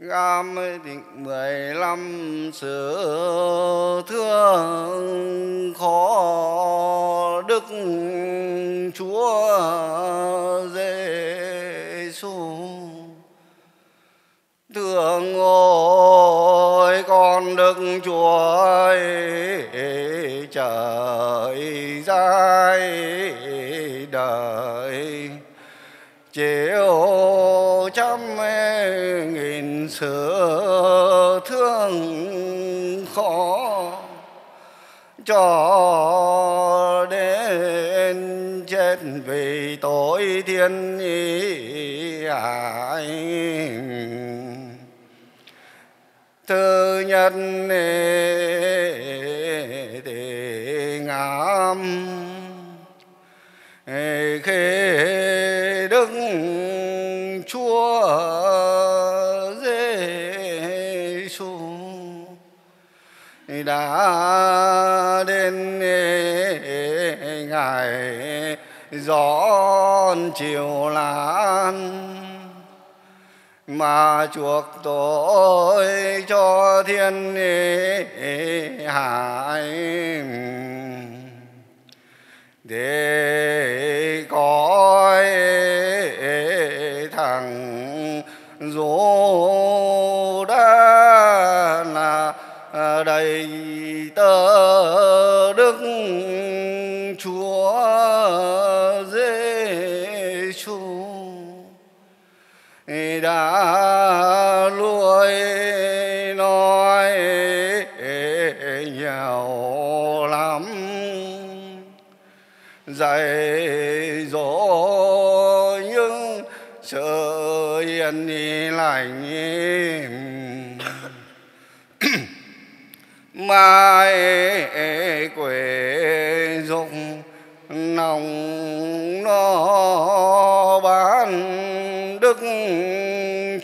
Gam định mười lăm sự thương khó đức Chúa Giêsu thương ôi con đức Chúa ơi, trời dài đời. Chiều sở thương khó cho đến chết vì tội thiên ý hại. Thứ nhất thì đến ngày gió chiều lan mà chuộc tội cho thiên hại để coi thằng dỗ đầy tớ đức chúa giêsu đã nuôi nói nhiều lắm, dạy dỗ những sự yên lành. Mai quê dục nòng nó bán đức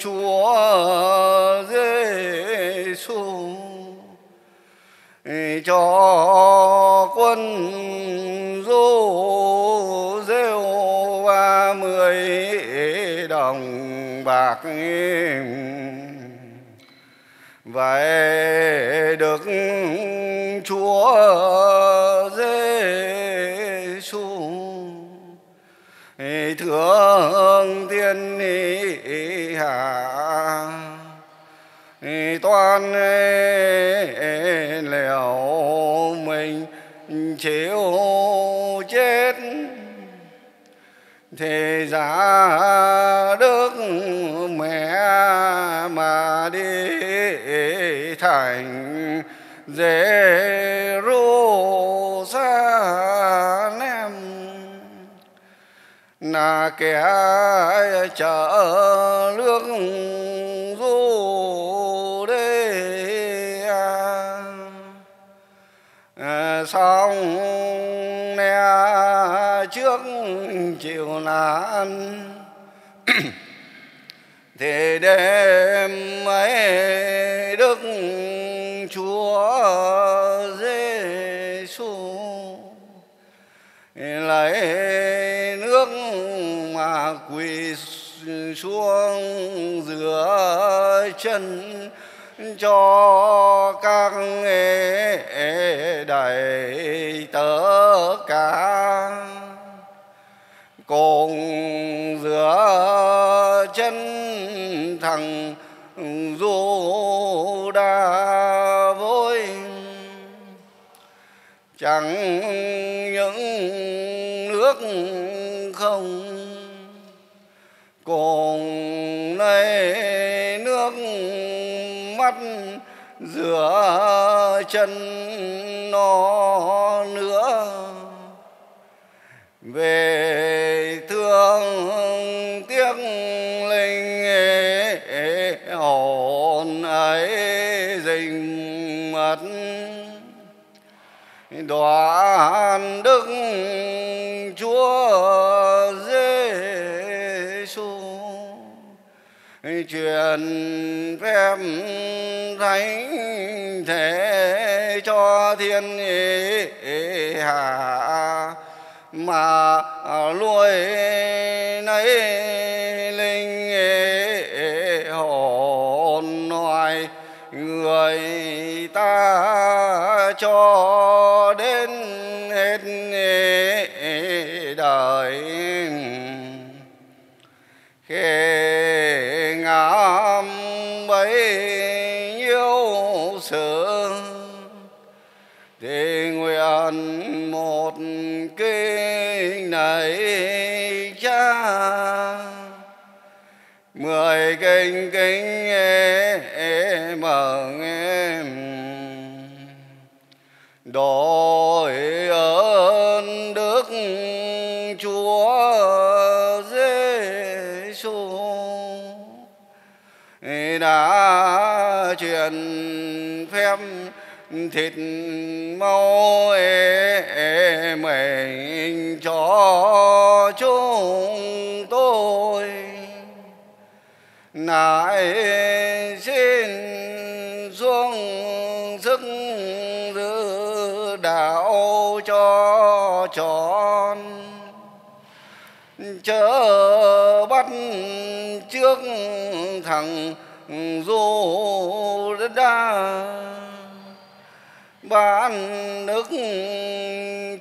chúa giêsu cho quân du rêu ba mươi đồng bạc vậy được chúa giêsu thương thiên hạ. Toàn lèo mình chịu chết. Thì giả đức mẹ mà đi thành dễ ru xa nem là kẻ chở nước du đê à, xong nè trước chiều nạn thì đêm ấy chúa giêsu lấy nước mà quỳ xuống giữa chân cho các đầy tớ cả cùng giữa chân thằng du chẳng những nước không, còn nay nước mắt giữa chân nó nữa. Về thương tiếc linh hồn ấy dình mắt đoàn đức chúa giêsu truyền phép thánh thể cho thiên hạ mà nuôi nấy linh hồn hoài người ta cho kinh kinh mừng em đổi ơn đức chúa giêsu đã truyền phép thịt máu mình cho chúng tôi nại xin xuống sức giữ đạo cho tròn. Chớ bắt trước thằng du đa. Ban đức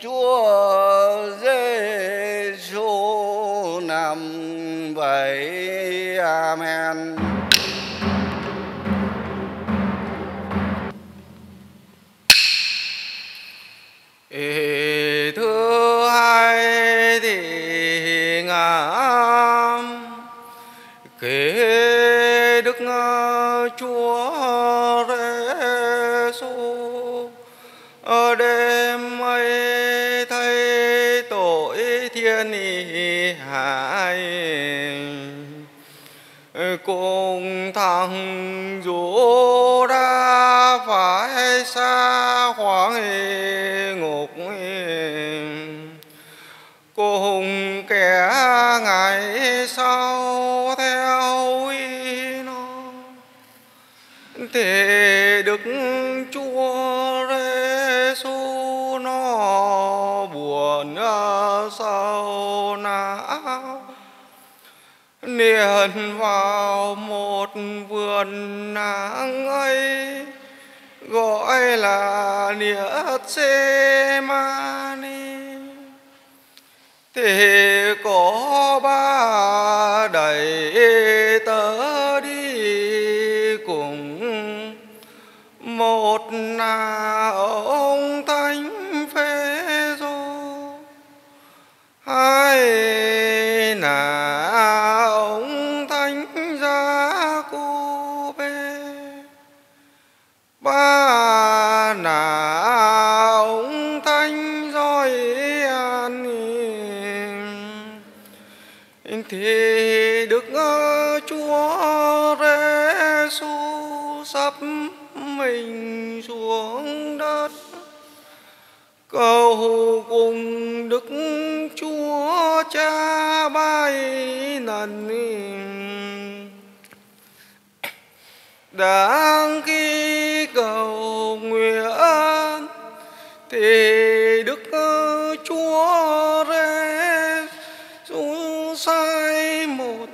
chúa giêsu nằm vậy amen. Ê, thứ hai thì ngắm kể đức chúa thiên hại cùng thằng dù đã phải xa khoảng ngục niền vào một vườn nắng ấy gọi là niết xê mani thì có ba cầu cùng đức chúa cha bay nần đang khi cầu nguyện thì đức chúa giêsu sai một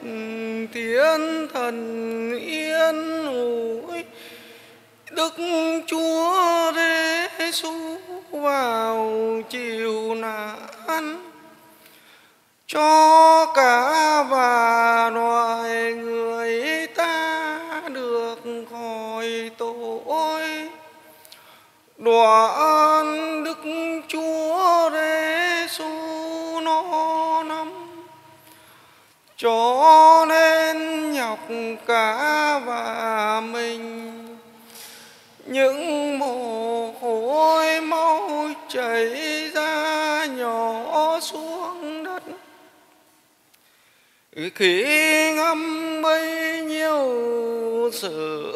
thiên thần yên ủi. Đức chúa giêsu vào chiều nạn. Cho cả và loài người ta được khỏi tội. Đoạn đức chúa giêsu nó năm cho nên nhọc cả và mình khi ngâm bấy nhiêu sự,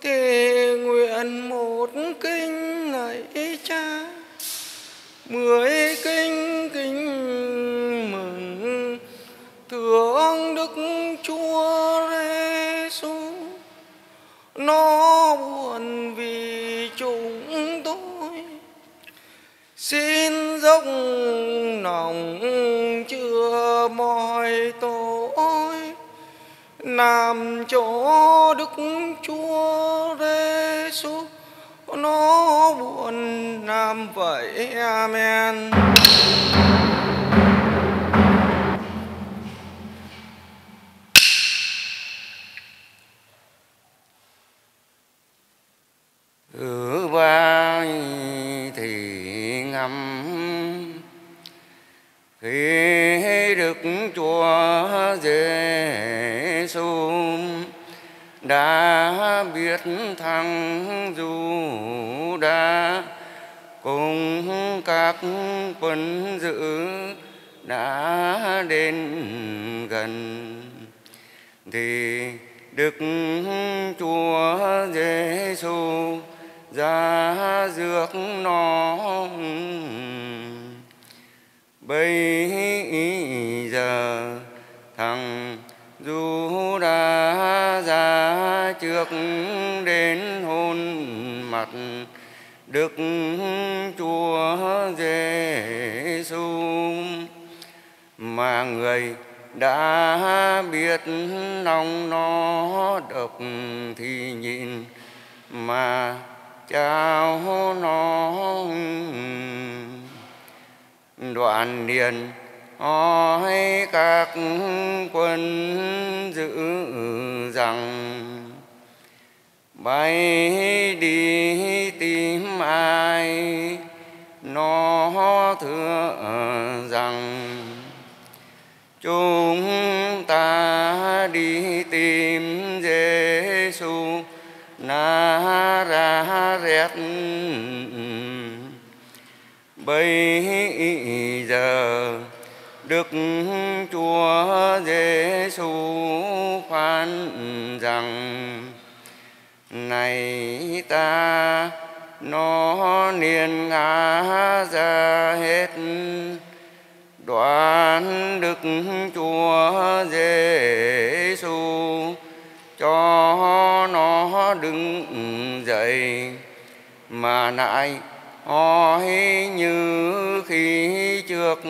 thì nguyện một kinh này cha. Mười kinh kinh mừng thương đức chúa giêsu nó buồn vì chúng tôi, xin dốc lòng chưa mọi tội, làm cho đức chúa giêsu nó buồn làm vậy. Amen. Hứa vai thì ngâm Đức Chúa Giêsu đã biết thằng dù đã cùng các quân dữ đã đến gần, thì Đức Chúa Giêsu ra dược nó bây giờ thằng du đã ra trước đến hôn mặt đức chúa giêsu mà người đã biết lòng nó độc thì nhìn, mà chào nó đoạn niên hỏi các quân giữ rằng bay đi tìm ai? Nó thưa rằng, chúng ta đi tìm Giêsu Nazareth bây giờ, Đức Chúa Giêsu phán rằng, này ta, nó niên ngã ra hết. Đoán Đức Chúa Giêsu cho nó đứng dậy, mà nại Ờ, hỏi như khi trước,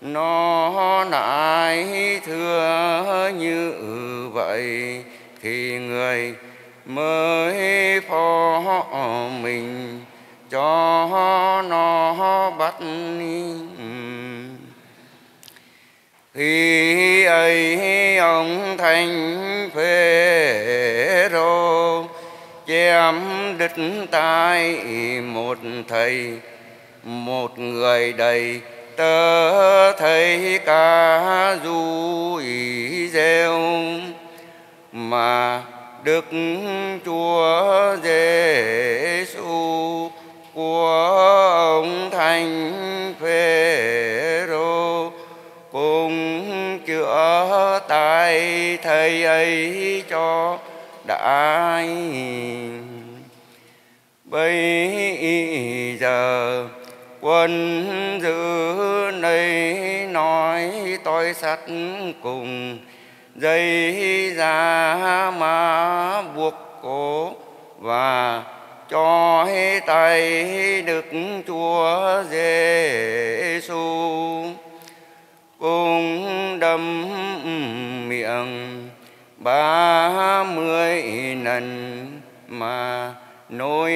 nó lại thưa như vậy, thì người mới phó mình cho nó bắt khi ấy ông thành phê rồi chém đứt tai một thầy, một người đầy tớ thấy cả du ý rêu. Mà đức chúa giêsu của ông thánh phê rô cùng chữa tại thầy ấy cho đại. Bây giờ quân giữ này nói tôi sắt cùng, dây ra mà buộc cổ và cho tay đức chúa giêsu cùng đâm miệng ba mươi lần mà nối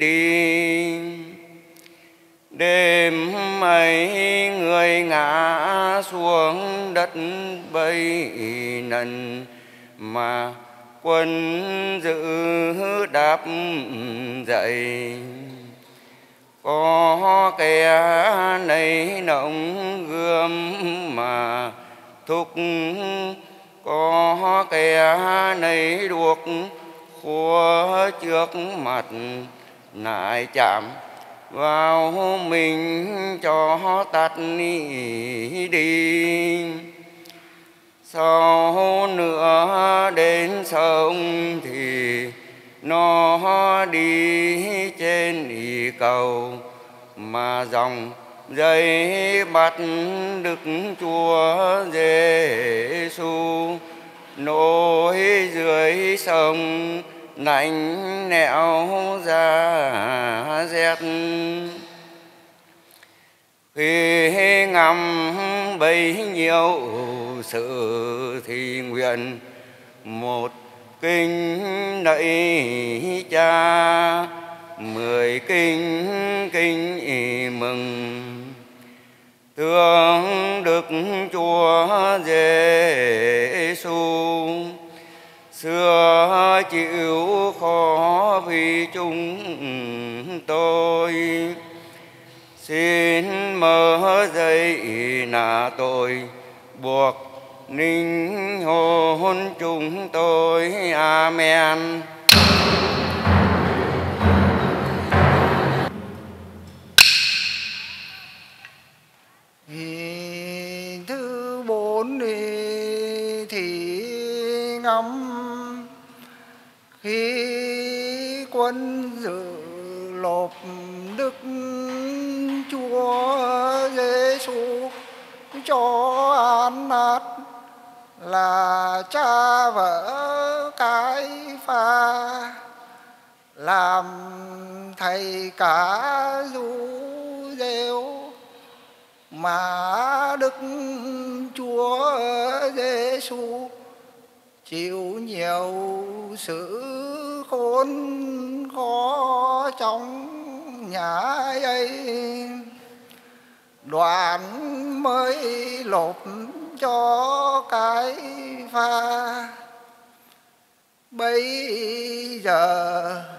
đi. Đêm ấy người ngã xuống đất bấy lần mà quân giữ đáp dậy. Có kẻ này nồng gươm mà thúc có kẻ này đuộc khua trước mặt, nại chạm vào mình cho tắt đi. Sau nữa đến sông thì nó đi trên cầu mà dòng dây bắt đức chúa giêsu nối dưới sông lạnh nẹo ra rét khi ngắm bấy nhiêu sự thì nguyện một kinh nạy cha, mười kinh kinh mừng thương đức chúa giêsu xưa chịu khó vì chúng tôi. Xin mở dậy là tội, buộc ninh hồn chúng tôi. Amen. Thứ bốn thì ngắm. Khi quân dự lộp đức chúa giêsu cho an nát là cha vợ cái pha, làm thầy cả du rêu mà đức chúa giêsu chịu nhiều sự khốn khó trong nhà ấy. Đoàn mới lột cho cái pha. Bây giờ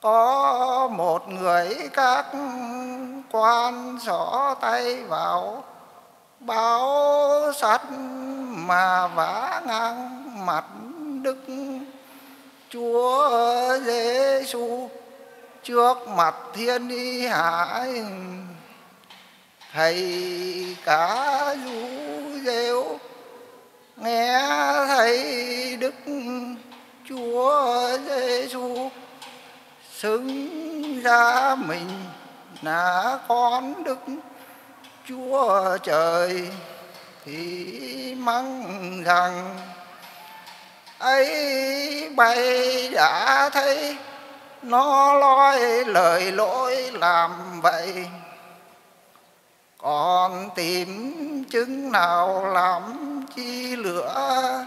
có một người các quan xỏ tay vào, báo sắt mà vả ngang mặt đức. Chúa giêsu trước mặt thiên y hải, thầy cả du rêu nghe thấy đức chúa giêsu xứng ra mình là con đức chúa trời, thì mắng rằng ấy bay đã thấy nó nói lời lỗi làm vậy. Còn tìm chứng nào làm chi lửa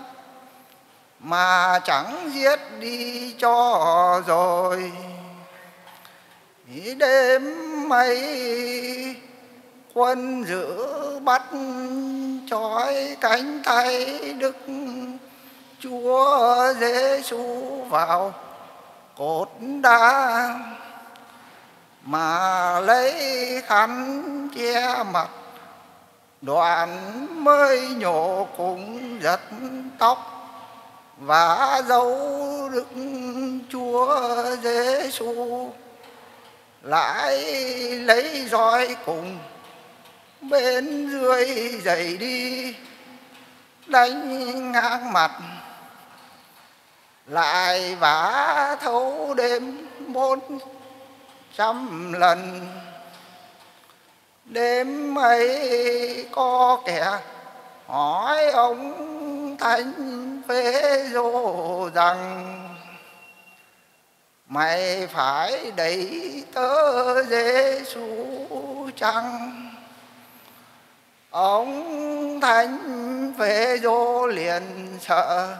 mà chẳng giết đi cho rồi? Đêm mây quân giữ bắt trói cánh tay đức chúa giêsu vào cột đá mà lấy khăn che mặt, đoạn mới nhổ cũng giật tóc và dấu đức chúa giêsu lại lấy roi cùng bên dưới dậy đi, đánh ngang mặt. Lại vả thấu đêm bốn trăm lần. Đêm ấy có kẻ hỏi ông thánh phế rô rằng mày phải đẩy tớ dễ xu chăng? Ông thánh về rô liền sợ,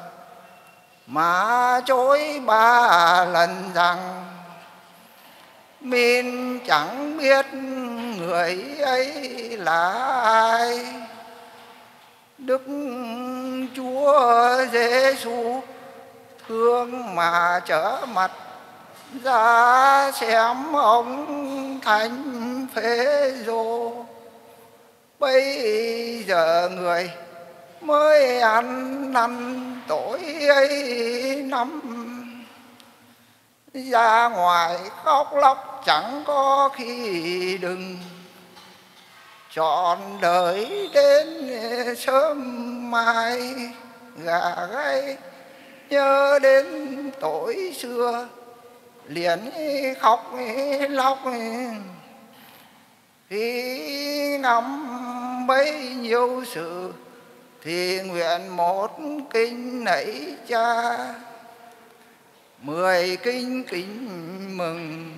mà chối ba lần rằng mình chẳng biết người ấy là ai. Đức chúa giêsu thương mà trở mặt ra xem ông thánh phế rô bây giờ người mới ăn năn tuổi ấy năm. Ra ngoài khóc lóc chẳng có khi đừng. Chọn đời đến sớm mai, gà gáy nhớ đến tuổi xưa liền khóc lóc khi ngắm bấy nhiêu sự, thì nguyện một kinh nảy cha. Mười kinh kính mừng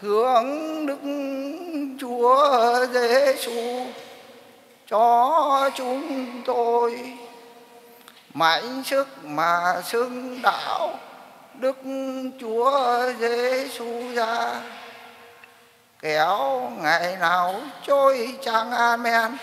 thương đức chúa giêsu cho chúng tôi. Mạnh sức mà xưng đạo đức chúa giêsu ra kéo ngày nào trôi chẳng amen.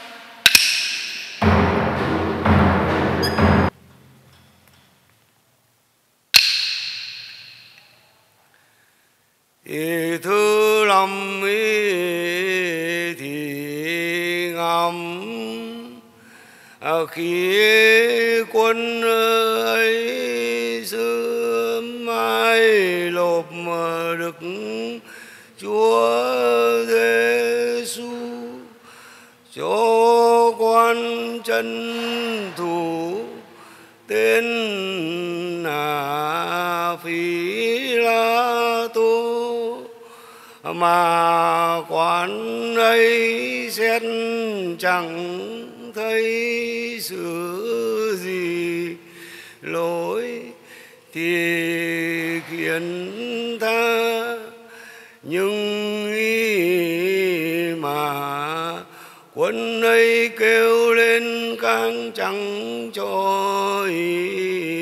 Mà quán ấy xét chẳng thấy sự gì. Lỗi thì khiến ta nhưng ý mà quân ấy kêu lên càng chẳng cho ý.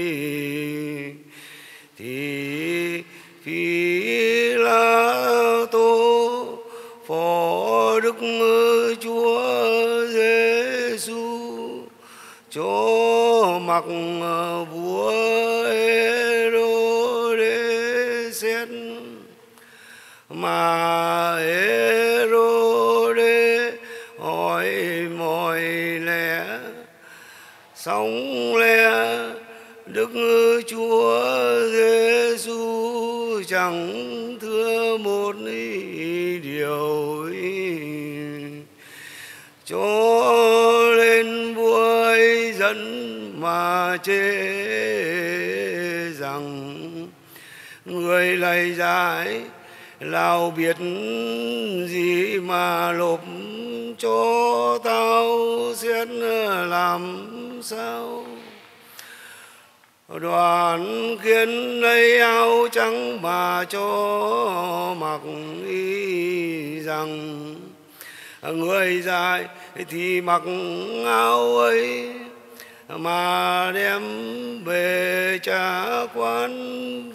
Hoặc ờ, vua Herodes mà Herodes hỏi mọi lẽ, sống lẽ, đức chúa giêsu chẳng thưa một điều cho mà chê rằng người này dài lao biệt gì mà lộp cho tao xét làm sao? Đoàn kiến lấy áo trắng mà cho mặc y rằng người dài thì mặc áo ấy mà đem về trả quan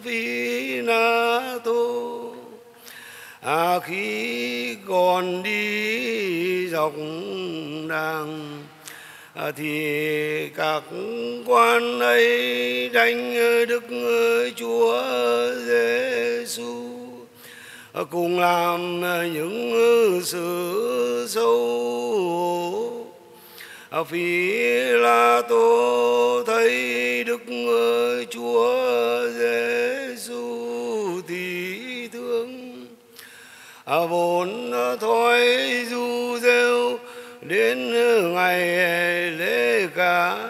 phi na tu à khi còn đi dọc đàng à, thì các quan ấy đánh đức chúa giêsu à, cùng làm những sự sâu phi la tô thấy đức chúa giêsu thì thương. Vốn thôi du rêu, đến ngày lễ cả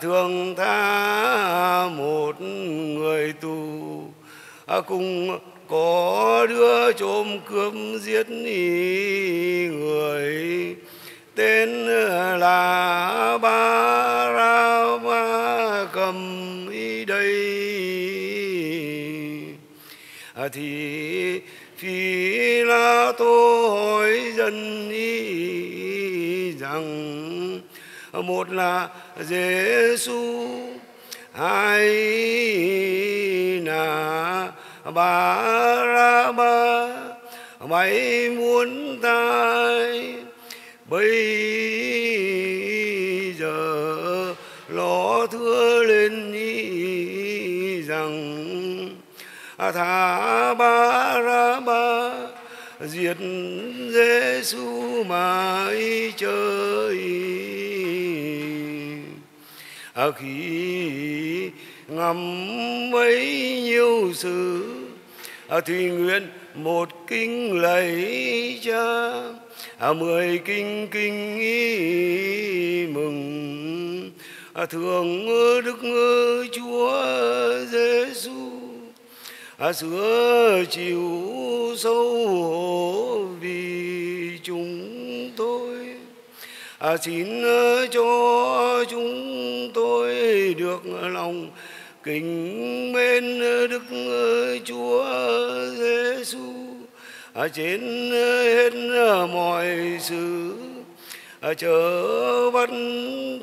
thường tha một người tù. Cùng có đứa trộm cướp giết người tên là ba ra ma cầm y đây. À, thì phi la tô hỏi dân y rằng, một là Giêsu hai là bà ra ba. Mày muốn tai bây giờ lo thưa lên ý rằng à, thả ba ra ba diệt Giêsu mà mãi chơi. À khi ngắm mấy nhiêu sự à, thì nguyện một kinh lấy cha. À, mười kinh kinh ý mừng. À, Thường đức chúa giêsu à, xưa chịu sâu hổ vì chúng tôi. À, xin cho chúng tôi được lòng kính mến đức chúa giêsu trên ờ, hết ờ, mọi sự. Ờ, Chờ bắt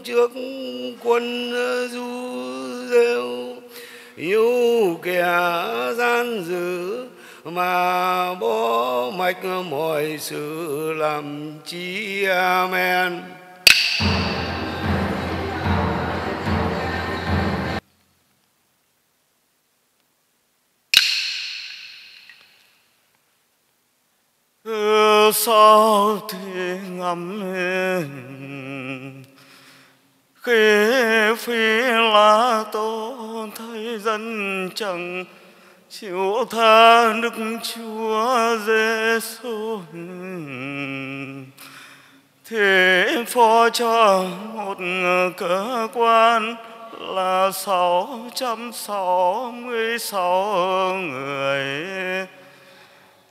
trước quân du rêu. Yêu kẻ gian dữ mà bỏ mạch mọi sự làm chi, amen. Sao thì ngắm khi phi lá tô thấy dân chẳng chịu tha đức chúa giêsu thế phó cho một cơ quan là sáu trăm sáu mươi sáu người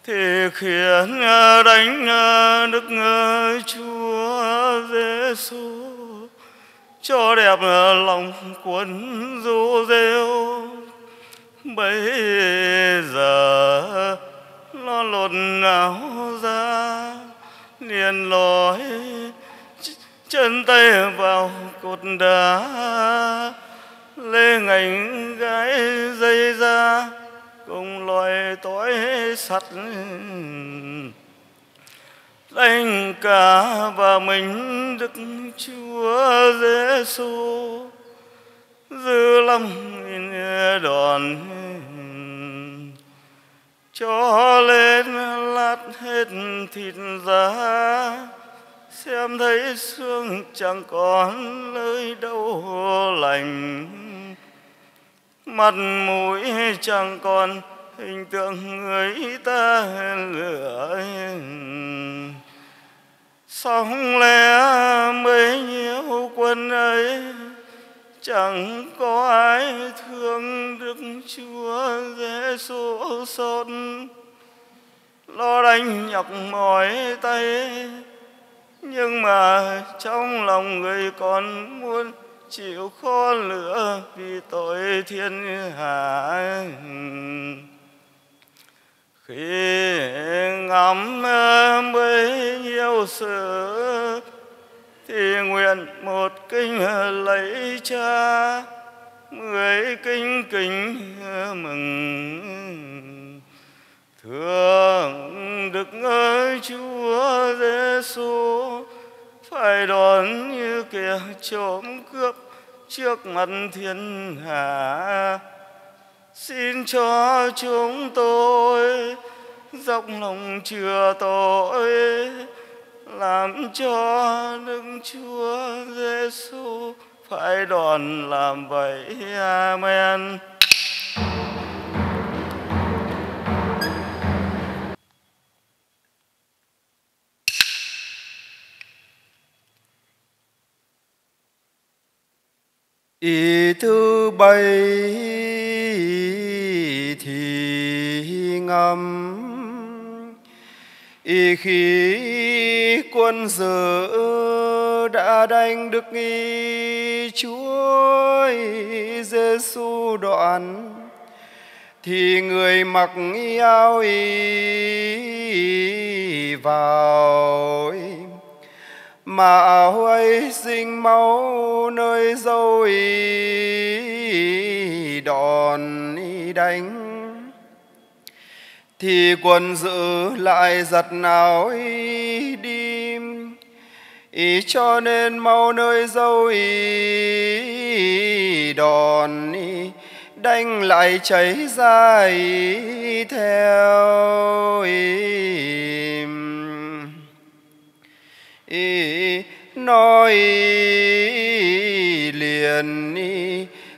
thì khiến à, đánh à, đức chúa giêsu cho đẹp à, lòng quân du rêu. Bây giờ nó lột áo ra, liền lối chân tay vào cột đá. Lê ngành gái dây ra cùng loài tối sắt. Đánh cả và mình đức chúa giêsu dư lâm đòn. Cho lên lát hết thịt giá, xem thấy xương chẳng còn nơi đâu lành mặt mũi chẳng còn hình tượng người ta lửa sóng lẽ mấy nhiêu quân ấy, chẳng có ai thương đức chúa giêsu xót lo đánh nhọc mỏi tay, nhưng mà trong lòng người còn muốn chịu khó lửa vì tội thiên hạ. Khi ngắm bấy nhiêu sự, thì nguyện một kinh lấy cha, mười kinh kính mừng. Thương đức ơi chúa giêsu phải đón như kẻ trộm cướp trước mặt thiên hạ. Xin cho chúng tôi dốc lòng chừa tội, làm cho đức chúa giêsu phải đòn làm vậy. Amen. Ý thứ bảy thì ngầm ý khi quân giờ đã đánh đức nghi, chúa giêsu đoạn, thì người mặc áo y vào mà à, huy sinh máu nơi dâu y, đòn y đánh. Thì quần dự lại giật áo y đi ý cho nên mau nơi dâu y, đòn y đánh lại cháy ra y theo im y nói liền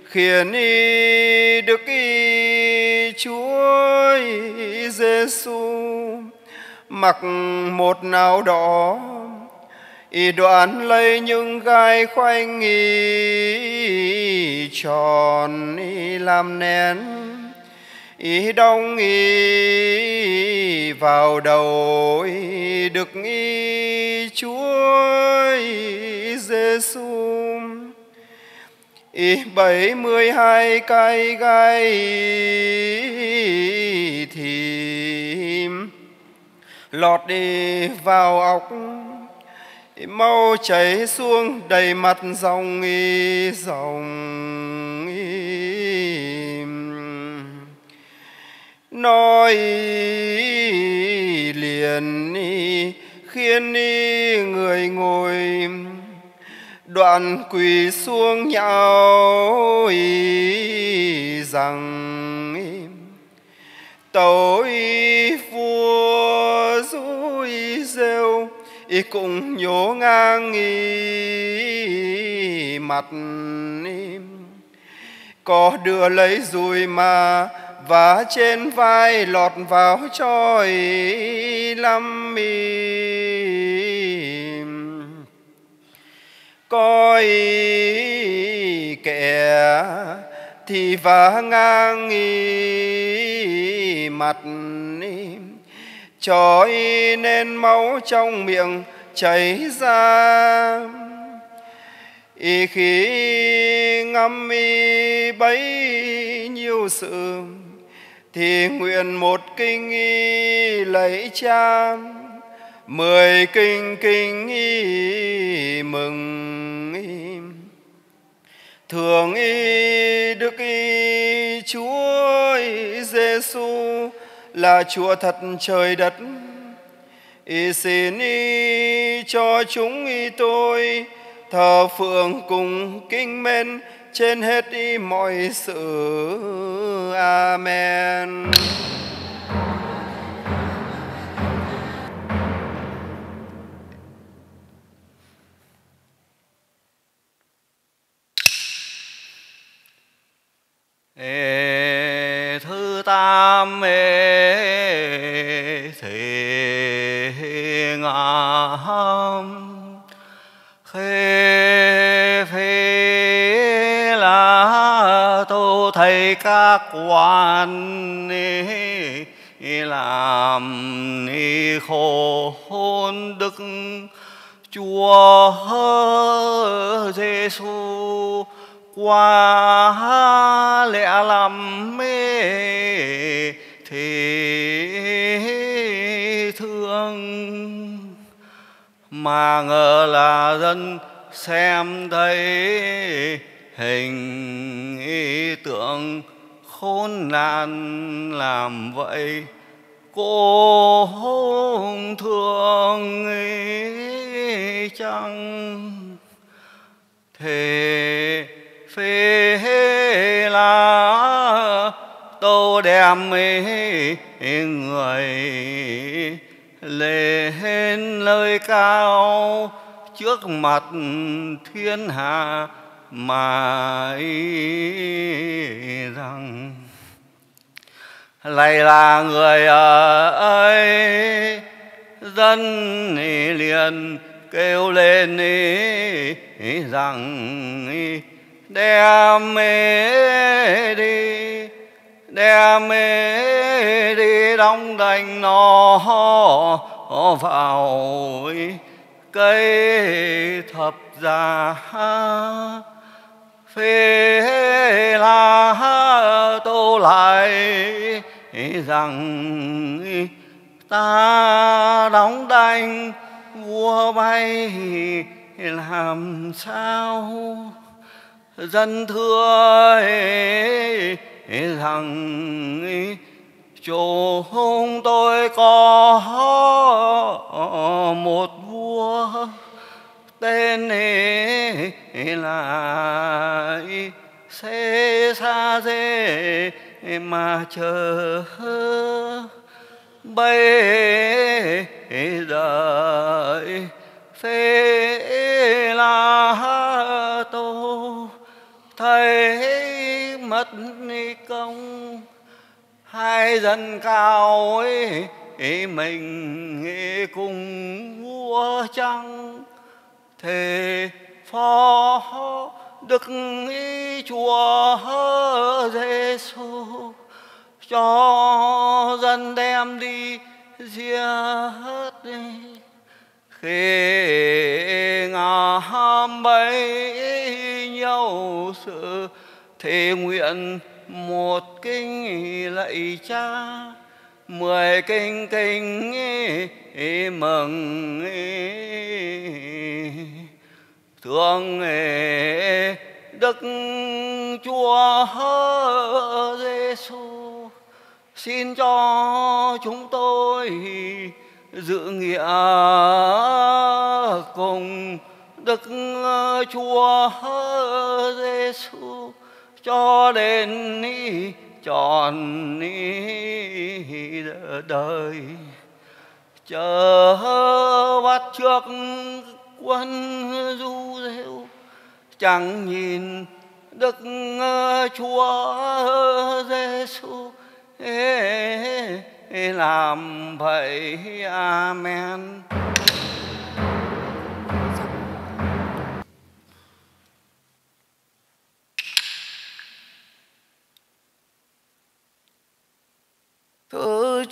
khiến đức chúa giêsu mặc một áo đỏ y đoạn lấy những gai khoanh y tròn y làm nén. Y đông y vào đầu ý được chúa giêsu ý bảy mươi hai cây gai thì lọt đi vào ốc, mau chảy xuống đầy mặt dòng y dòng y. Nói liền y khiến y người ngồi. Đoạn quỳ xuống nhau ý rằng y tội vua dối rêu, y cũng nhổ ngang y mặt im. Có đưa lấy dùi mà và trên vai lọt vào trôi lâm im coi kẻ thì vá ngang nghi mặt im nên máu trong miệng chảy ra. Y khi ngâm y bấy nhiêu sự thì nguyện một kinh y lạy cha mười kinh kinh y mừng y thường y đức y chúa giêsu là chúa thật trời đất. Y xin y cho chúng y tôi, thờ phượng cùng kinh mến trên hết đi mọi sự. Amen. Ê, thứ tam ê, thì ngã khê các quan làm ni khổ hôn đức chúa giêsu qua lẽ làm mê thì thương. Mà ngờ là dân xem thấy hình ý tưởng khốn nạn làm vậy, cô hôn thương ý chăng? Thế phê là tô đem người lên lời cao trước mặt thiên hạ mà rằng này là người ơi dân liền kêu lên rằng, đem đi đem đi, đóng đành nó vào cây thập giá phê la tô lại rằng ta đóng đành vua bay làm sao? Dân thưa rằng chỗ tôi có một vua tên là xê xa dê mà chờ bây giờ phê là tô thấy mất công. Hai dân cao ấy mình cùng vua trăng thề phó đức ý chúa giêsu cho dân đem đi giết khi ngàm bấy nhau sự, thì nguyện một kinh lạy cha mười kinh kinh mừng thương đức chúa giêsu xin cho chúng tôi dự nghĩa cùng đức chúa giêsu cho đến tròn đời. Chờ bắt trước quân du rêu, chẳng nhìn đức chúa giêsu làm vậy, amen. Thứ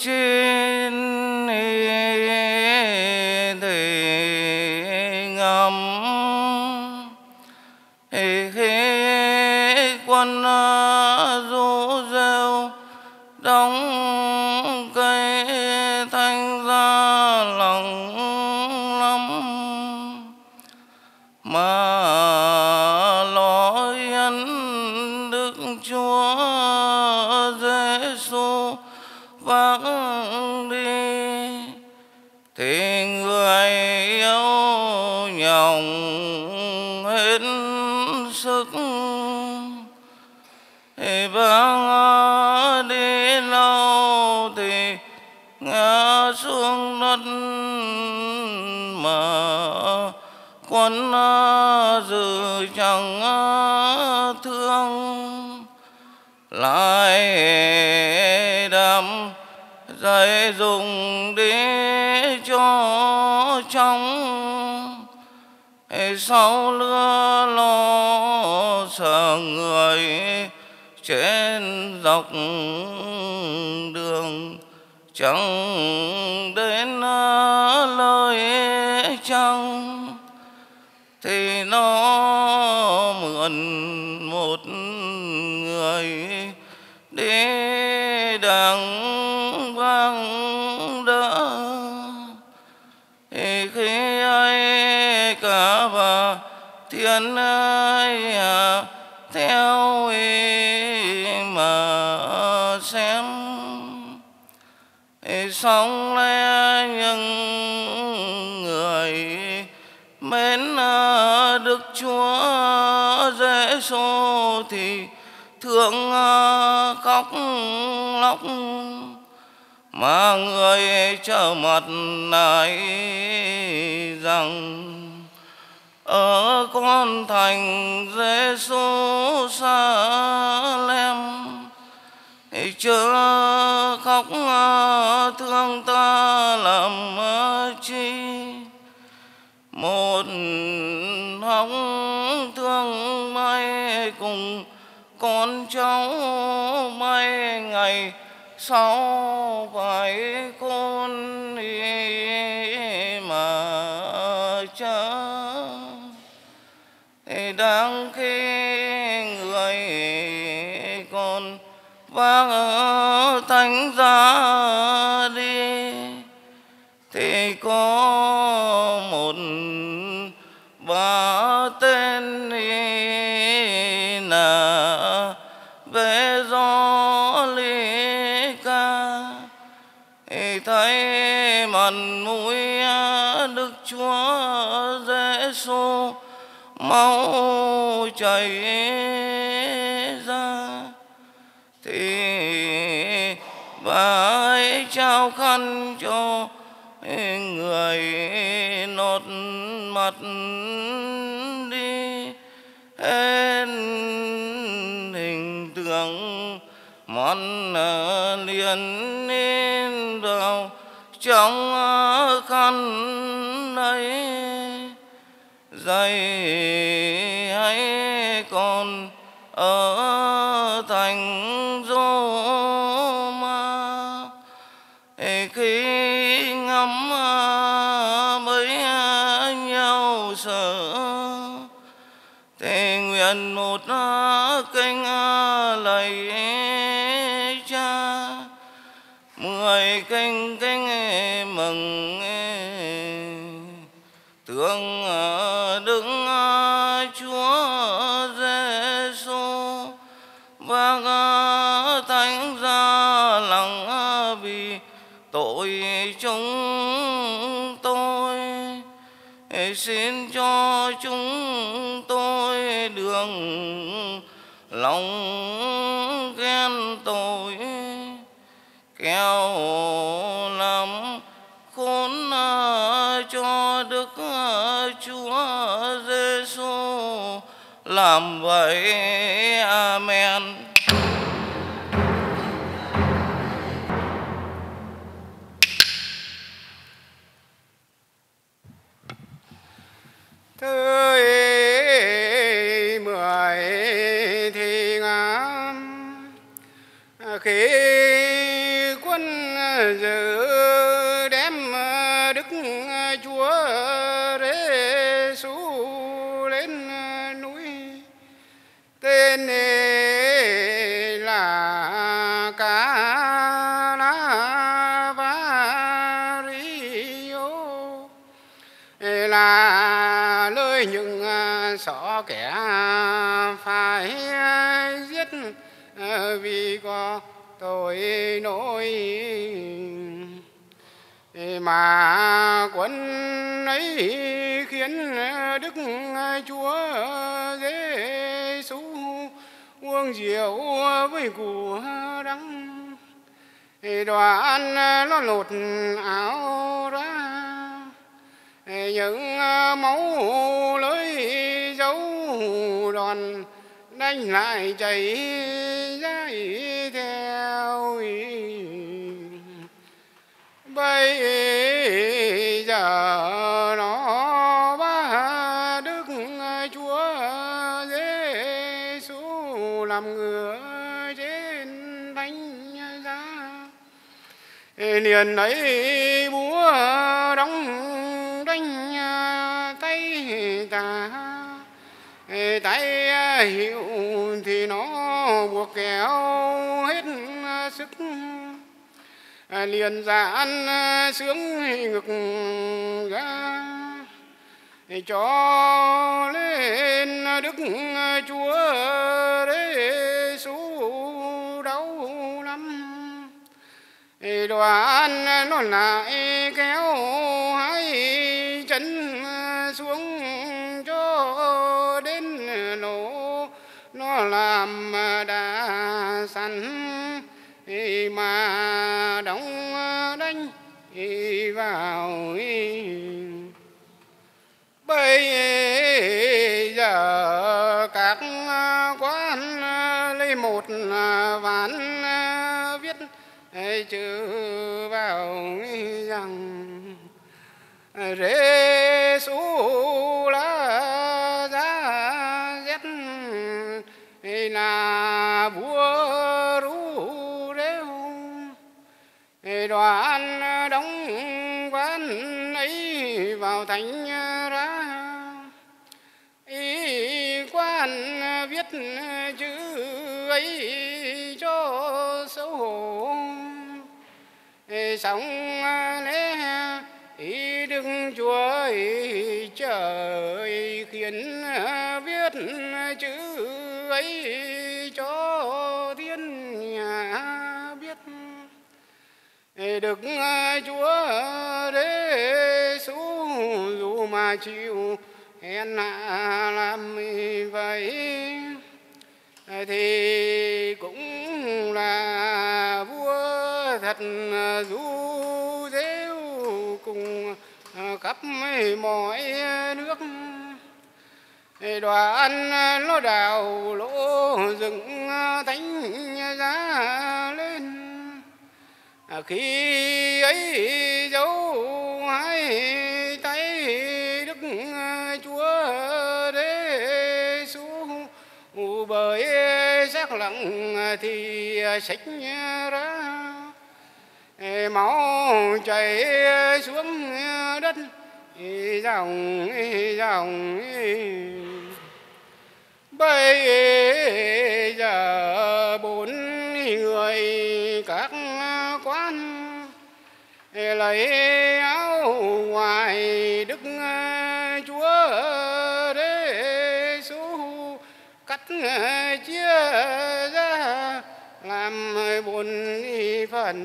quân dự chẳng thương, lại đắm dạy dùng để cho trong sau lưa lo sợ người trên dọc đường, chẳng đến nơi thiên ai à, theo ý mà xem. Thì sống lẽ những người mến à, đức chúa dễ xô thì thương à, khóc lóc. Mà người trở mặt lại rằng ở con thành Giêsu sa lem thì chớ khóc thương ta làm chi. Một hóng thương mai cùng con cháu mai ngày sau phải ở ra giá đi, thì có một bà tên đi là về gió ly ca, thì thấy mặt mũi đức chúa giêsu máu chảy cho người nột mặt đi. Hết hình tượng món liền nên vào trong khăn ấy. Dày hay còn ở làm vậy amen. Thứ mười thì ngắm khi tội nỗi mà quân ấy khiến đức chúa giêsu uống rượu với củ đắng. Đoàn nó lột áo ra. Những máu lưới dấu đòn đánh lại chảy dây theo. Bây giờ nó ba đức chúa giêsu làm ngựa trên đánh giá. Liền ấy búa tay hiệu thì nó buộc kéo hết sức. Liền giãn sướng ngực ra, cho lên đức chúa Giêsu đau lắm. Đoàn nó lại kéo tâm đã sẵn mà đóng đánh vào bây giờ các quan lấy một ván viết chữ vào rằng Giêsu là vào thành ờ, ra? Y quan viết ờ, chữ ấy cho xấu hổ. Sống ờ, lẽ ý đức chúa trời khiến viết chữ ấy cho thiên nhà biết. Được chúa để xuống mà chịu hèn hạ làm vậy thì cũng là vua thật du dễu cùng khắp mọi nước. Đoàn nó đào lỗ dựng thánh giá lên. Khi ấy dấu hai sắc thì sạch ra. Máu chảy xuống đất dòng dòng bây giờ bốn người các quan lấy áo ngoài đức làm bốn phần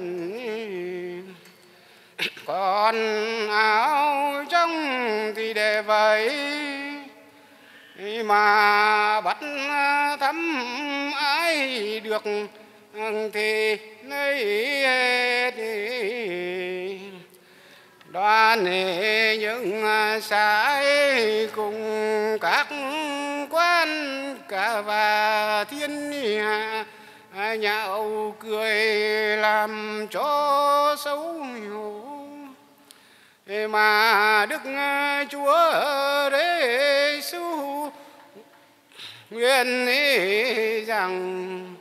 còn áo trong thì để vậy, mà bắt thắm ai được thì lấy hết. Đoàn những sai cùng các quan cả và thiên hạ nhạo cười làm cho xấu hổ. Mà đức chúa đế su nguyện rằng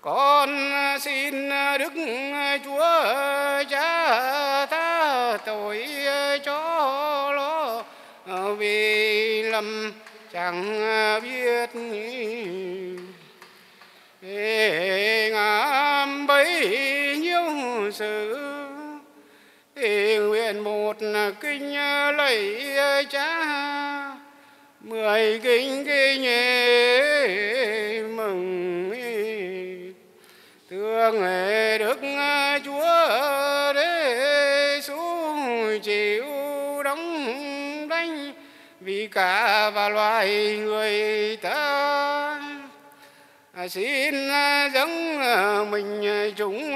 con xin đức chúa cha tha tội cho lo vì lầm chẳng biết ngắm bấy nhiêu sự. Nguyện một kinh lạy cha. Mười kinh kinh mừng. Thương đức chúa đế xuống chịu đóng đánh vì cả và loài người ta. À, xin à, dâng à, mình chúng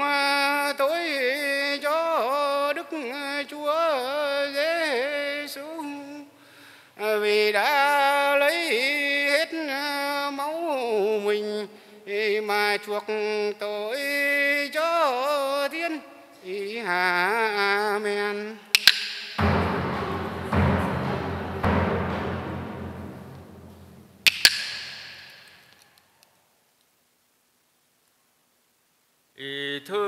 tôi cho đức chúa giêsu vì đã lấy hết máu mình mà chuộc tội cho thiên. Hạ amen. Thứ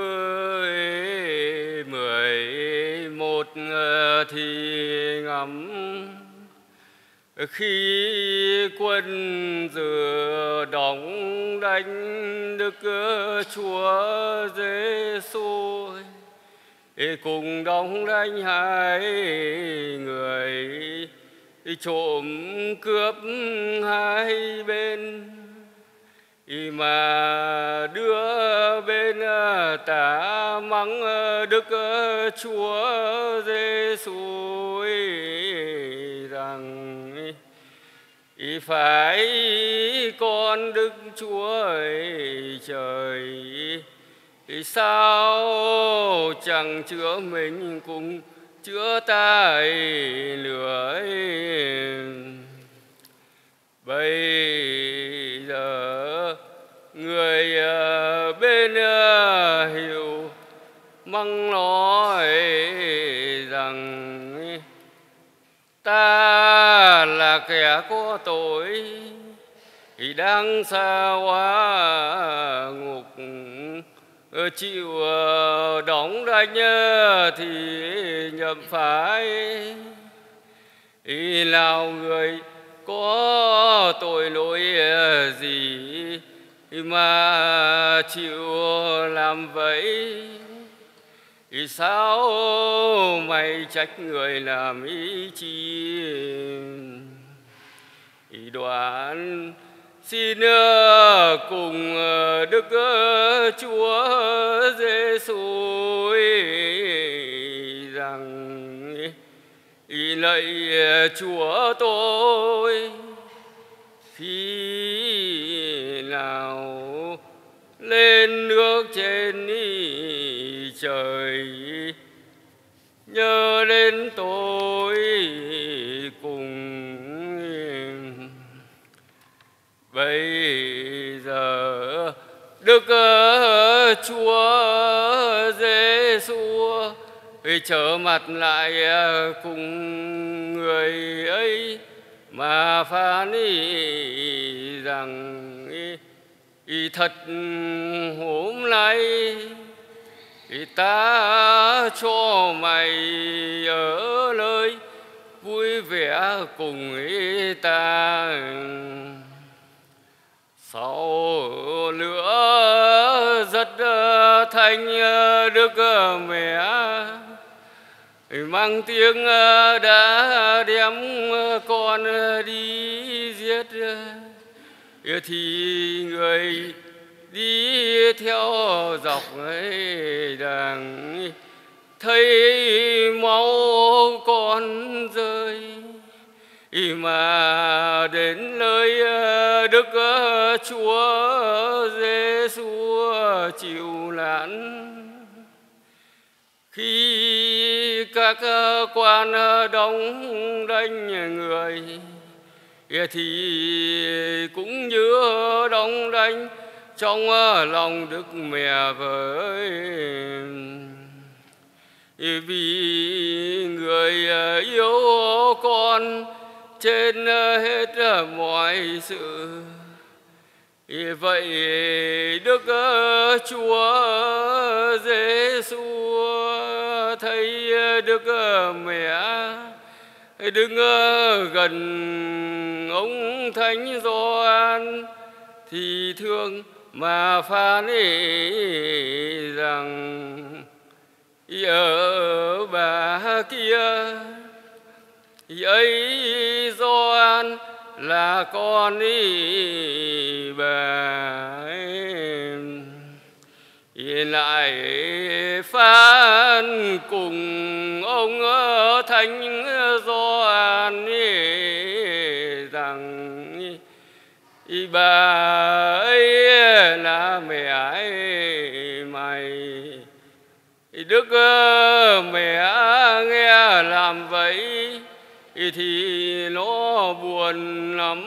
mười một ờ, thì ngắm. Khi quân dự đóng đánh đức ờ, chúa giêsu cùng đóng đánh hai người trộm cướp hai bên mà đưa bên ờ, tả mắng ờ, đức ờ, chúa giêsu rằng phải con đức chúa trời sao chẳng chữa mình cũng chữa tai lửa bây giờ người ờ, bên ờ, hiểu măng nói rằng ta là kẻ có tội thì đang xa quá ngục ờ, chịu đóng đánh thì nhậm phải ý nào người có tội lỗi gì mà chịu làm vậy? Thì sao mày trách người làm ý chi ý đoán xin cùng đức chúa giêsu lạy ờ, chúa tôi, khi nào lên nước trên ý trời, nhớ đến tôi cùng bây giờ. Đức ờ, chúa giêsu trở mặt lại ờ, cùng người ấy mà phán ý rằng ý thật hôm nay ý ta cho mày ở nơi vui vẻ cùng ý ta. Sau nữa rất ờ, thanh ờ, đức mẹ mang tiếng ờ, đã đem ờ, con ờ, đi giết thì người đi theo dọc ấy đằng. Thấy máu con rơi mà đến nơi đức chúa giêsu chịu nạn khi các quan đông đánh người, thì cũng như đông đánh trong lòng đức mẹ với. Vì người yêu con trên hết mọi sự vậy đức ờ, chúa giêsu thấy ờ, đức ờ, mẹ đứng gần ông thánh gioan, thì thương mà phán rằng ở bà kia ấy là con đi bà lại phán cùng ông thánh doan rằng bà ấy là mẹ ấy mày. Đức, mẹ nghe làm vậy thì nó buồn lắm.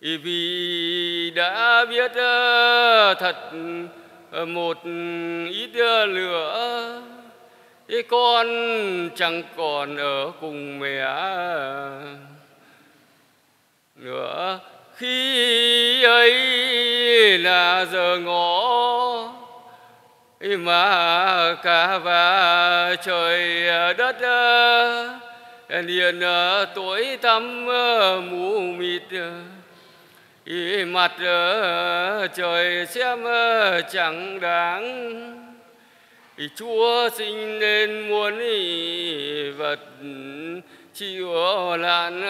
Vì đã biết ờ, thật ờ, một ít ờ, lửa. Con chẳng còn ở cùng mẹ. Nữa khi ấy là giờ ngõ mà cả và trời đất liền ờ, tối tăm ờ, mù mịt ờ, mặt trời xem chẳng đáng. Chúa sinh nên muôn vật chịu lạn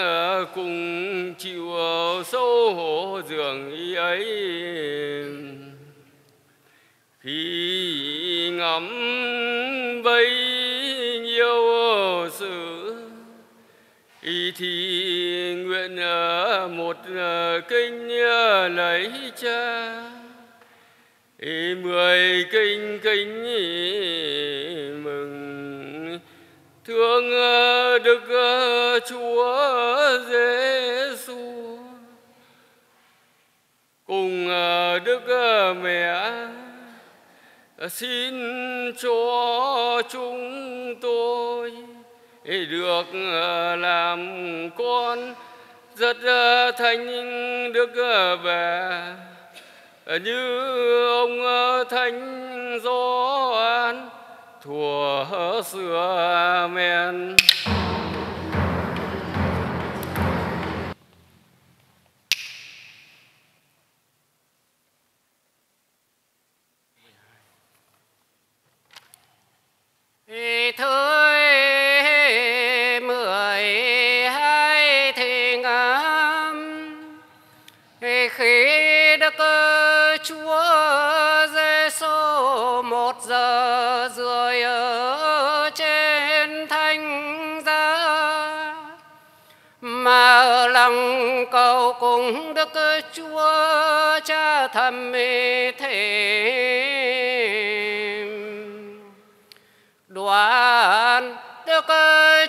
cùng chịu sâu hổ giường y ấy. Khi ngắm bấy nhiêu sự thì nguyện ờ, một ờ, kinh ờ, lấy cha. Mười kinh kinh mừng. Thương đức chúa giêsu cùng đức mẹ xin cho chúng tôi được ờ, làm con rất ờ, thánh đức ờ, bà như ông thánh Gioan thuở xưa men. Thì mười rưỡi ở trên thanh giá. Mà ở lòng cầu cùng đức chúa cha thầm thể đoàn đức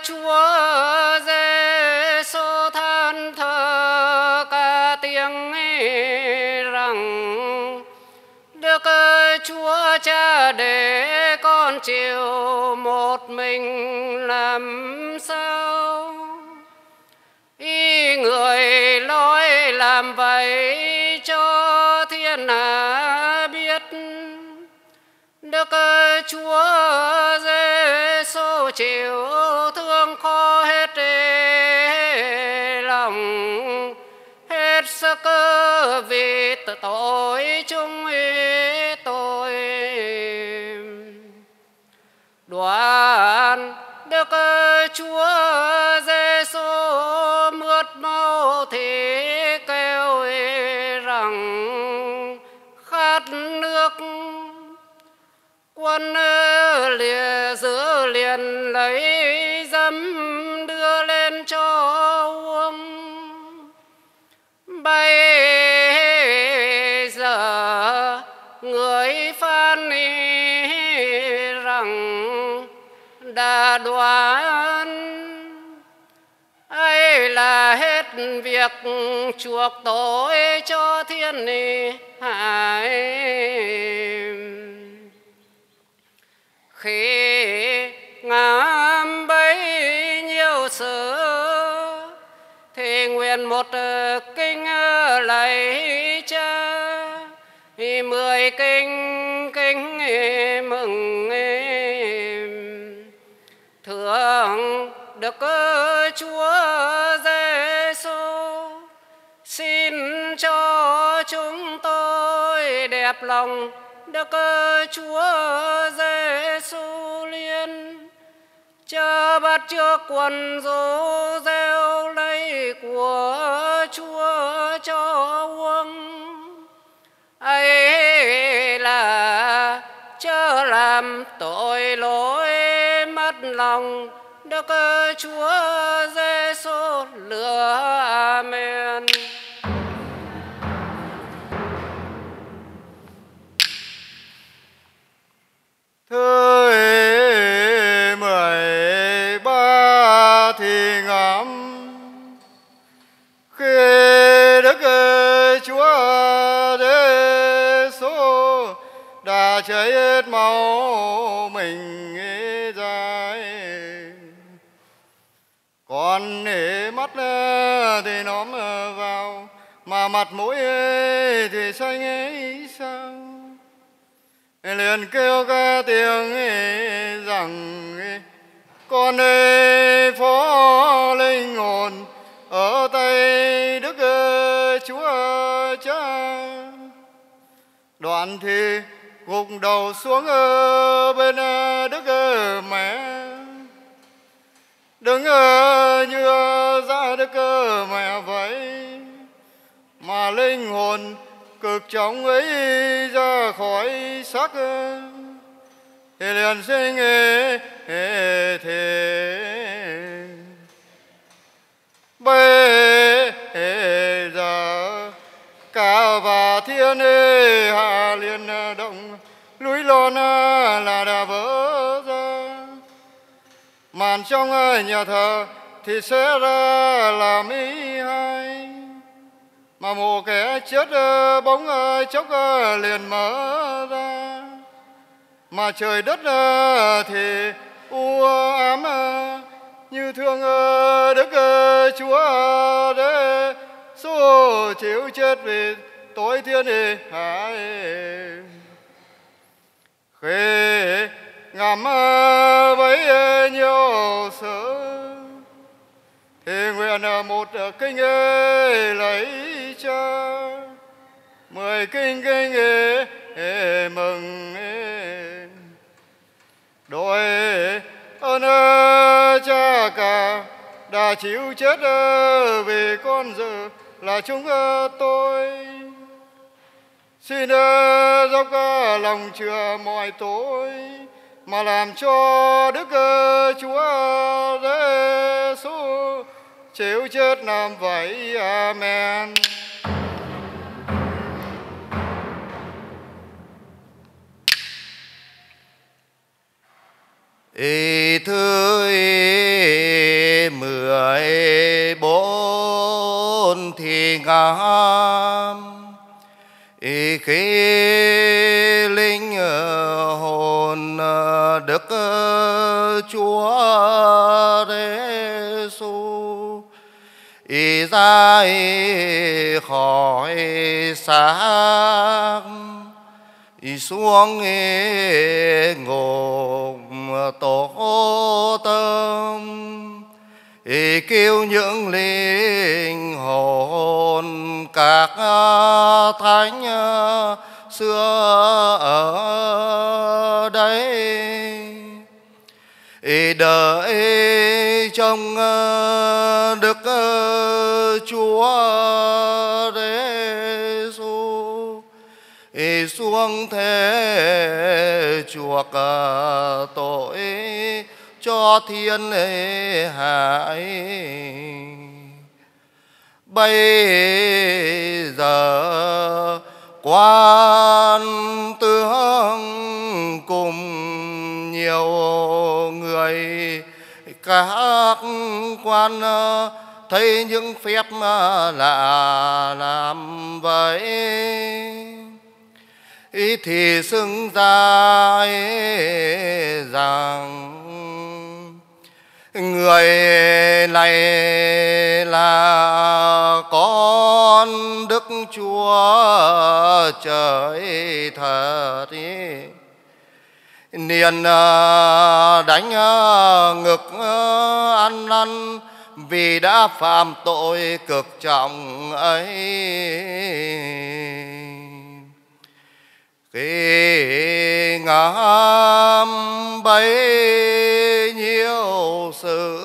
chúa giêsu than thở ca tiếng rằng đức chúa cha để con chịu một mình làm sao? Y người lối làm vậy cho thiên hạ biết. Đức chúa giêsu chịu thương khó hết lòng, hết sức vì tội chúng tôi chúa giêsu mướt máu thì kêu rằng khát nước quân lìa giữ liền lấy việc chuộc tội cho thiên hải khi ngắm bấy nhiêu sự, thì nguyện một kinh lạy cha. Mười kinh kinh mừng thượng được Chúa đẹp lòng đức Chúa Giêsu liên. Chờ bắt trước quần rô reo lấy của Chúa cho uống ấy là chớ làm tội lỗi mất lòng đức Chúa Giêsu lửa Amen. Thứ mười ba thì ngắm. Khi Đức Chúa Giêsu đã chảy hết máu mình dài còn nể mắt thì nóm vào, mà mặt mũi thì xanh ấy sao? Liền kêu ca tiếng rằng con ơi, phó linh hồn, ở tay đức ờ, chúa cha. Đoạn thì gục đầu xuống ở bên ờ, đức ờ, mẹ. Đứng như ra đức mẹ vậy mà linh hồn cực trọng ấy ra khỏi xác. Thì liền sinh thế bây giờ cả và thiên hạ liền động, núi lon là đã vỡ ra. Màn trong nhà thờ thì sẽ ra làm ý hay mà mù kẻ chết ờ, bóng ờ, chốc ờ, liền mở ra. Mà trời đất thì u ám như thương đức chúa đế. Số chịu chết vì tối thiên hải khi ngắm với nhiều sự thì nguyện một kinh lấy cha mười kinh kinh mừng đội ơn cha cả, đã chịu chết vì con giờ là chúng tôi. Xin dốc lòng chừa mọi tội, mà làm cho đức chúa giêsu chịu chết làm vậy, amen. Ý thứ mười bốn thì ngắm. Ý khi linh hồn ờ, đức ờ, chúa giêsu ý ra khỏi xác xuống ngục tổ tâm. Ý kêu những linh hồn các thánh xưa ở đây. Ý đợi trong đức chúa xuống thế chuộc à, tội cho thiên hại bây giờ quan tướng cùng nhiều người, các quan à, thấy những phép à, lạ làm vậy ý thì xưng ra rằng, người này là con đức chúa trời thật. Ý niền à, đánh à, ngực à, ăn năn vì đã phạm tội cực trọng ấy thì ngắm bấy nhiêu sự.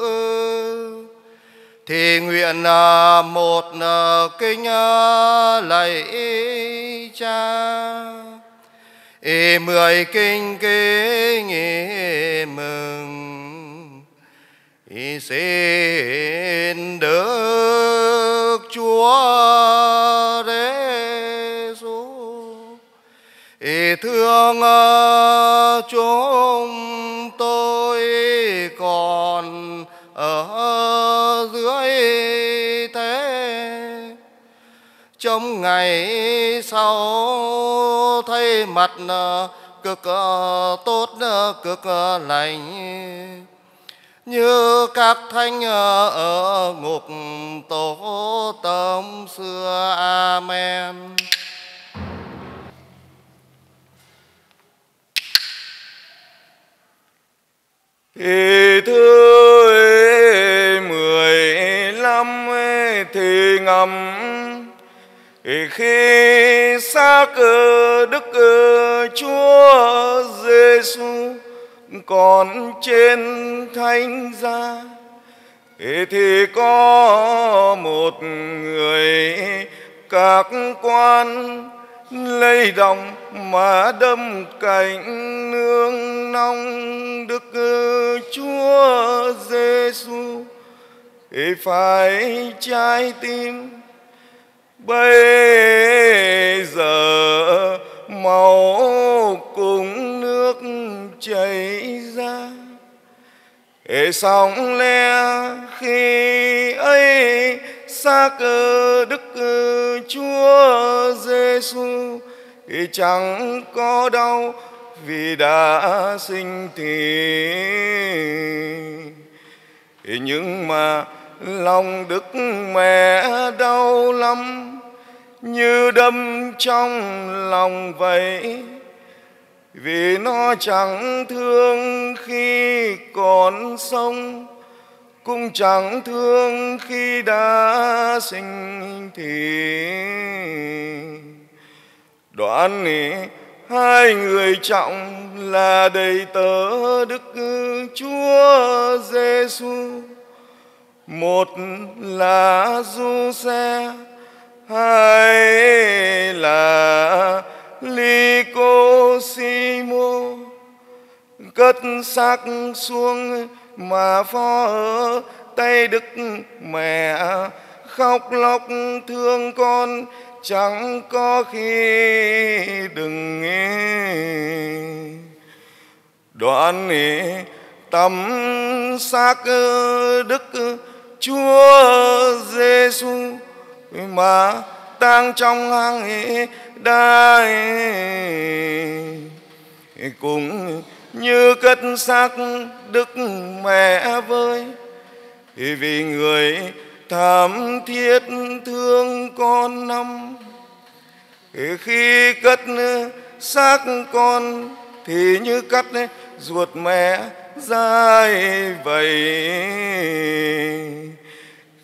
Thì nguyện à, một à, kinh à, lạy cha. Mười kinh kính mừng. Xin được Chúa đến thương ờ, chúng tôi còn ở dưới thế. Trong ngày sau thấy mặt ờ, cực ờ, tốt cực lành. Như các thánh ở ngục tổ tâm xưa, amen. Thứ mười lăm thì ngầm. Khi xác ờ, Đức ờ, Chúa Giêsu còn trên thánh gia thì có một người các quan lấy đồng mà đâm cạnh nương nong, Đức Chúa Giêsu thì phải trái tim, bây giờ màu cùng nước chảy ra. Để sóng le khi ấy xác Đức ừ, Chúa Giêsu thì chẳng có đau vì đã sinh thì. Nhưng mà lòng Đức mẹ đau lắm, như đâm trong lòng vậy. Vì nó chẳng thương khi còn sống cũng chẳng thương khi đã sinh thì. Đoạn này hai người trọng là đầy tớ đức chúa giêsu một là du xe hay là Licosimo cất xác xuống mà phó ở tay đức mẹ khóc lóc thương con, chẳng có khi đừng nghe. Đoạn này tắm xác đức chúa giêsu mà đang trong hang đai cũng như cất xác đức mẹ với. Vì người thảm thiết thương con năm. Khi cất xác con, thì như cắt ruột mẹ dài vậy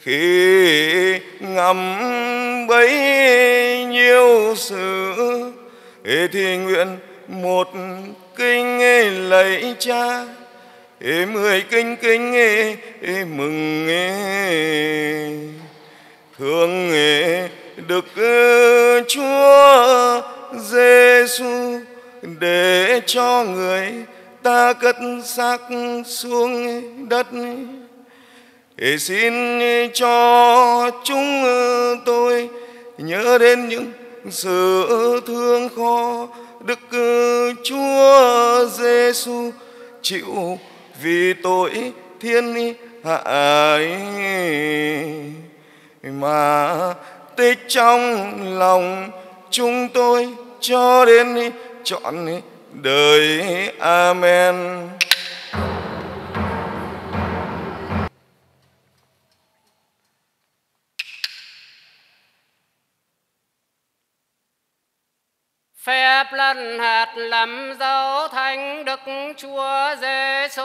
khi ngắm bấy nhiêu sự thì nguyện một kinh lạy cha mười kinh kinh mừng thương được ừ, Chúa Giêsu để cho người ta cất xác xuống đất. Để xin cho chúng tôi nhớ đến những sự thương khó Đức ừ, Chúa Giêsu chịu vì tội thiên hại mà tích trong lòng chúng tôi cho đến chọn đời. Amen. Phép lần hạt lắm dấu thánh đức chúa giêsu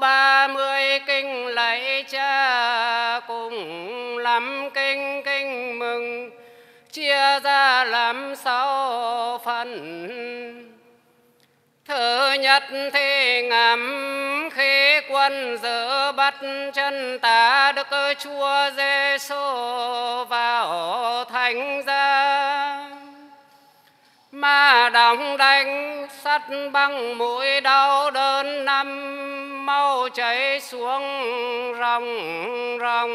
ba mươi kinh lạy cha, cùng lắm kinh kinh mừng, chia ra làm sáu phần. Thứ nhất thì ngắm khi quân giữ bắt chân tá đức chúa giêsu vào thánh gia ma đóng đánh, sắt băng mũi đau đơn năm mau chảy xuống ròng ròng.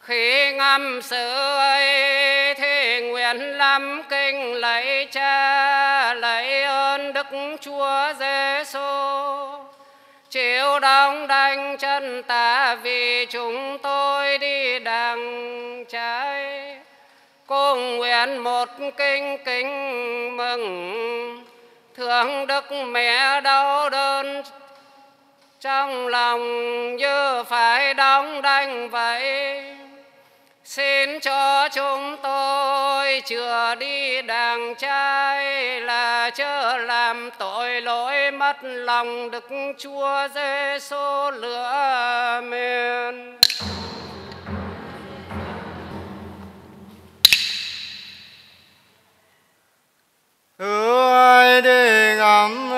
Khi ngâm sự ấy thì nguyện làm kinh lạy cha, lạy ơn đức chúa giêsu chịu đóng đánh chân ta vì chúng tôi đi đằng trái cùng nguyện một kinh kính mừng. Thương đức mẹ đau đơn trong lòng như phải đóng đanh vậy. Xin cho chúng tôi chưa đi đàng trai là chớ làm tội lỗi mất lòng đức chúa giêsu lửa amen ai để ngắm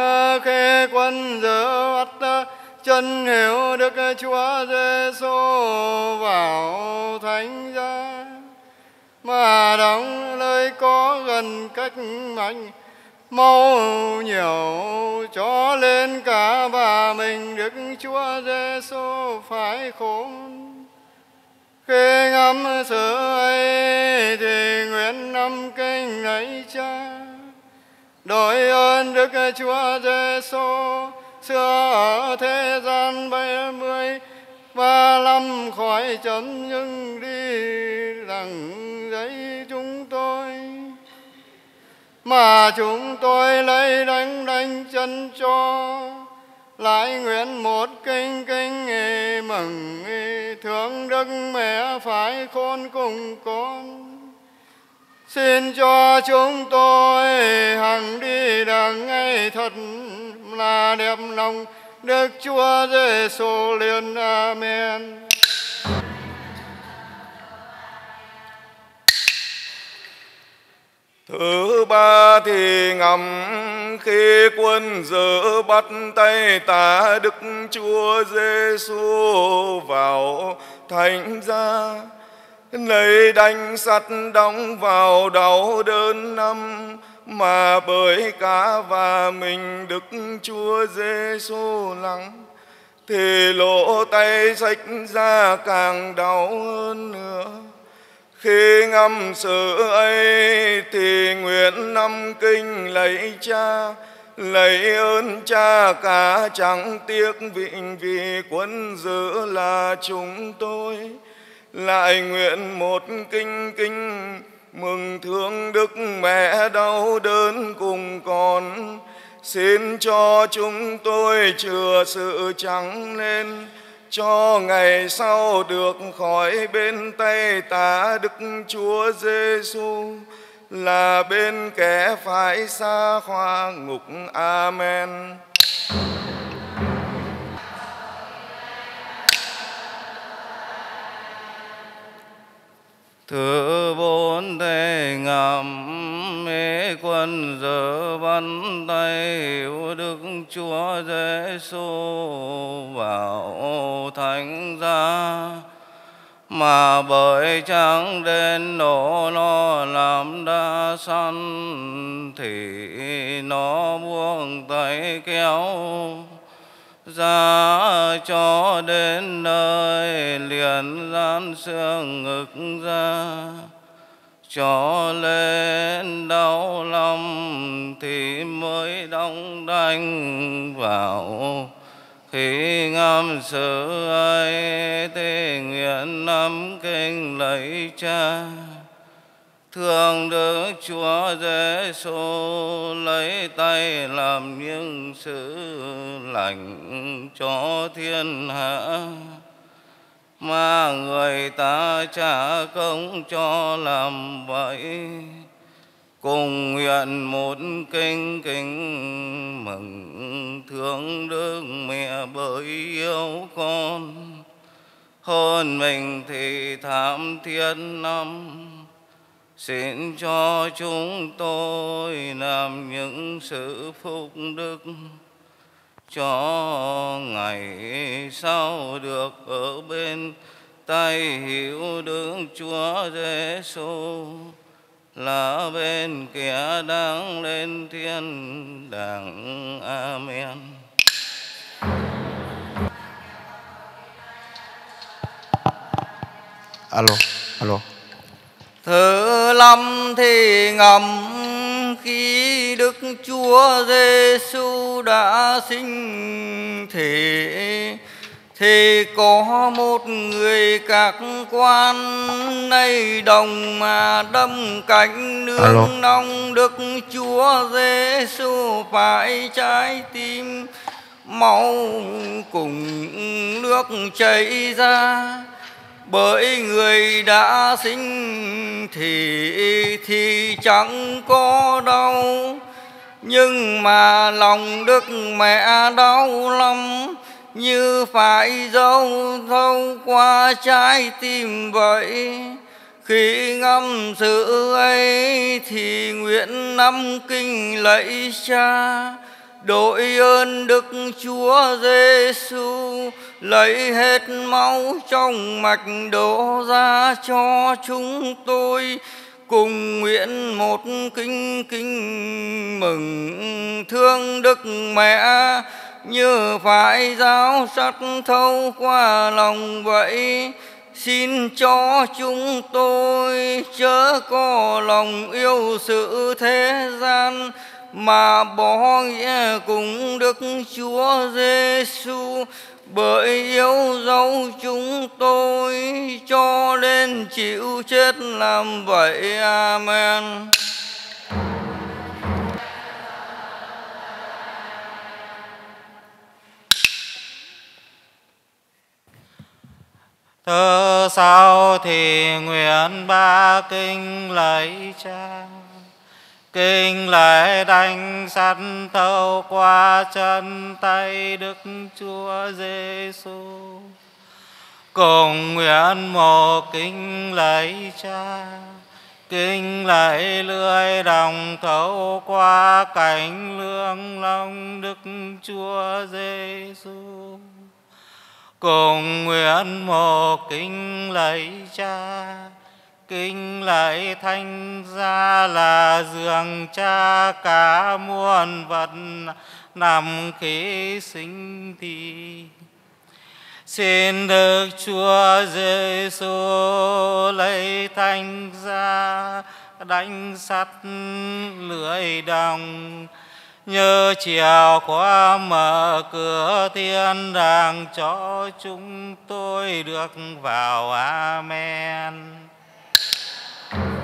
khê quân giờ bắt chân hiểu đức chúa giêsu vào thánh giá. Mà đóng lời có gần cách mạnh, mau nhiều cho lên cả bà mình đức chúa giêsu phải khốn khi ngắm sự ấy thì nguyện năm kinh ấy cha đội ơn đức chúa giêsu xưa ở thế gian bảy mươi, ba năm khỏi chấm nhưng đi đằng giấy chúng tôi. Mà chúng tôi lấy đánh đánh chân cho, lại nguyện một kinh kinh mừng thương đức mẹ phải khôn cùng con. Xin cho chúng tôi hằng đi đằng ngay thật là đẹp lòng Đức Chúa Giêsu liền, Amen. Thứ ba thì ngầm khi quân dỡ bắt tay tả Đức Chúa Giêsu vào thành ra Lấy đánh sắt đóng vào đầu đơn năm, mà bởi cả và mình Đức Chúa Giêsu lắng, thì lỗ tay sách ra càng đau hơn nữa. Khi ngâm sự ấy thì nguyện năm kinh lạy cha, lạy ơn cha cả chẳng tiếc vịnh vì quân giữ là chúng tôi lại nguyện một kinh kinh mừng thương đức mẹ đau đớn cùng con. Xin cho chúng tôi chừa sự trắng lên, cho ngày sau được khỏi bên tay ta đức chúa giêsu là bên kẻ phải xa khoa ngục, amen. Thứ bốn thế ngầm, mê quân giờ văn tay của đức chúa giêsu vào thánh giá mà bởi chẳng đến nổ nó làm đa săn, thì nó buông tay kéo. Ra cho đến nơi liền gian xương ngực ra. Cho lên đau lòng thì mới đóng đanh vào. Khi ngâm sự ấy thì nguyện nắm kinh lấy cha thương đức chúa giêsu lấy tay làm những sự lành cho thiên hạ. Mà người ta trả công cho làm vậy cùng nguyện một kinh kính mừng thương đức mẹ bởi yêu con. Hơn mình thì thảm thiên năm xin cho chúng tôi làm những sự phúc đức cho ngày sau được ở bên tay hiểu đức Chúa Giêsu là bên kẻ đang lên thiên đàng. Amen. alo alo Thứ năm thì ngầm khi Đức Chúa Giêsu đã sinh thể. Thì có một người các quan nay đồng mà đâm cánh Alo. nương nong Đức Chúa Giêsu phải trái tim. Máu cùng nước chảy ra bởi người đã sinh thì thì chẳng có đau. Nhưng mà lòng đức mẹ đau lắm, như phải dâu thâu qua trái tim vậy. Khi ngâm sự ấy thì nguyện năm kinh lạy cha đội ơn Đức Chúa Giêsu lấy hết máu trong mạch đổ ra cho chúng tôi, cùng nguyện một kinh kinh mừng thương Đức Mẹ. Như phải giáo sắt thâu qua lòng vậy, xin cho chúng tôi chớ có lòng yêu sự thế gian mà bỏ nghĩa cùng Đức Chúa Giêsu bởi yêu dấu chúng tôi cho nên chịu chết làm vậy. Amen. Thơ sau thì nguyện ba kinh lấy cha Kinh lễ đánh sắt thâu qua chân tay Đức Chúa Giêsu Cùng nguyện một kinh lạy cha Kinh lễ lưỡi đồng thấu qua cảnh lương long Đức Chúa Giêsu cùng nguyện một kinh lạy cha kinh lạy thanh gia là giường cha cả muôn vật, nằm khí sinh thi. Xin được Chúa Giêsu lấy thanh gia, đánh sắt lưỡi đồng như chiều khóa mở cửa thiên đàng cho chúng tôi được vào. Amen. Thank you.